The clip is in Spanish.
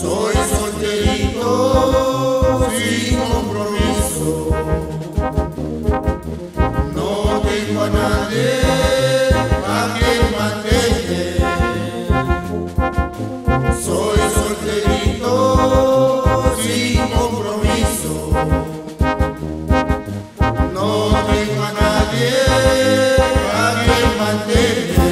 Soy solterito sin compromiso. No tengo a nadie a quien mantener. Soy solterito sin compromiso. No tengo a nadie a quien mantener.